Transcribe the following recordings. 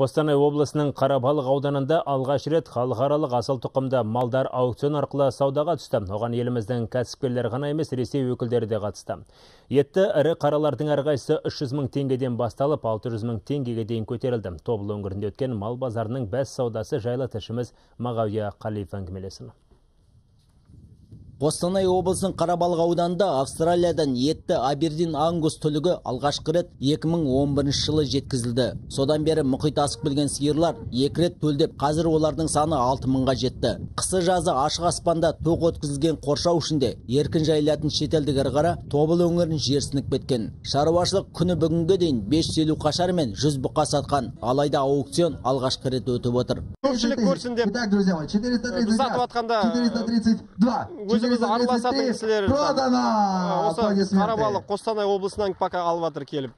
Қостанай облысының Қарабалық ауданында алғаш рет халықаралық асыл тұқымды малдар аукцион арқылы саудаға түсті. Оған еліміздің кәсіпкерлері ғана емес, Ресей өкілдері де қатысты. Етті ірі қаралардың әрқайсысы 300 мың теңгеден басталып, 600 мың теңгеге дейін көтерілді. Тобыл өңірінде өткен мал базарының бәс саудасы жайлы тілшіміз Мағауия Қалиев әңгімелесін. Қостанай облысының Қарабалық ауданында Австралиядан етті Абердин Ангус түлігі алғашқы рет 2011 жылы жеткізілді. Содан бері мұхит асып келген сиырлар екі рет төлдеп, қазір олардың саны 6 мыңға жетті. Қысы жазы ашық аспанда тоқ өткізілген қоршау ішінде еркін жайылатын шетелдік ірі қара Тобыл өңірін жерсініп кеткен. Шаруашылық күні бүгінге дейін 550 қашар мен 100 бұқа сатқан. Алайда аукцион алғашқы рет өтіп отыр. көпшілік көрсін деп Итак, друзья мои, 430 Біз сатып жатқанда, 432 өзіміз араласатын кісілер осы қарабалық қостанай облысынан пока алып жатыр келіп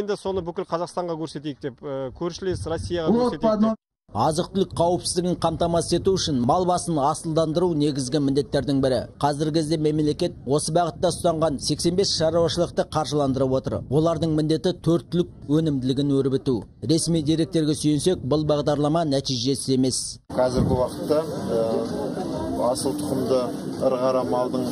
енді соны бүкіл қазақстанға көрсетейік деп э, көршілес россияға көрсетейік одному деп Азық-түлік қауіпсіздігін қамтамасыз ету үшін мал басын асылдандыру негізгі міндеттердің бірі. Қазіргі кезде мемлекет осы бағытта ұстанған 85 шаруашылықты қаржыландырып отыр. Олардың міндеті төрт түлік өнімділігін өрбіту. Ресми деректерге сүйенсек, бұл бағдарлама нәтижесіз емес. Қазіргі уақытта ә, асыл тұқымды ірі қара малдың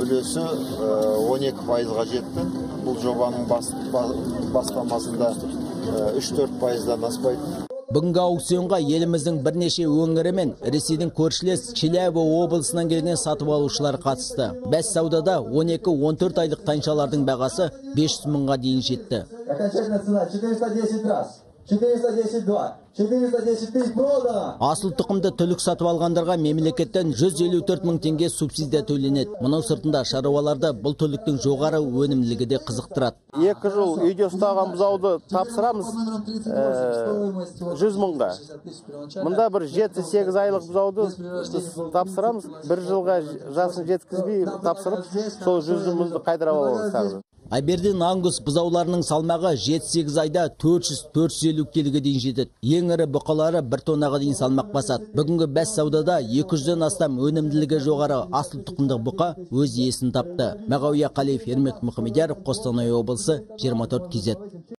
үлесі ә, 12 пайызға жетті бұл жобаның бас, ба- бастамасында ә, 3-4 пайыздан аспайды Бүгінгі аукционға еліміздің бірнеше өңірі мен Ресейдің көршілес Челябі облысынан келген сатып алушылар қатысты. Бәс саудада 12-14 айлық тайыншалардың бағасы 500 мыңға дейін жетті. Окончательная цена 410 раз. 410 2. 410 тысяч продано. Асыл тұқымды түлік сатып алғандарға мемлекеттен 154 мың теңге субсидия төленеді. Мұның сыртында шаруаларды бұл түліктің жоғары өнімділігі де қызықтырады. екі жыл үйде ұстаған бұзауды тапсырамыз Номером 38. Стоимость вот 100 мыңға 60 тысяч первоначально. мында бір жеті сегіз айлық бұзауды тапсырамыз бір жылға жасын жеткізбей тапсырып сол жүз мыңды қайдырап аламыз тағы Айбердин Ангус бұзауларының салмағы 7-8 айда 400-450 келіге дейін жетеді. Ең ірі бұқалары 1 тоннаға дейін салмақ басады. Бүгінгі бәс саудада 200-ден астам өнімділігі жоғары асыл тұқымды бұқа өз иесін тапты. Мағауия Қалиев, Ермек Мұхамедяров, Қостанай облысы, 24 кезет.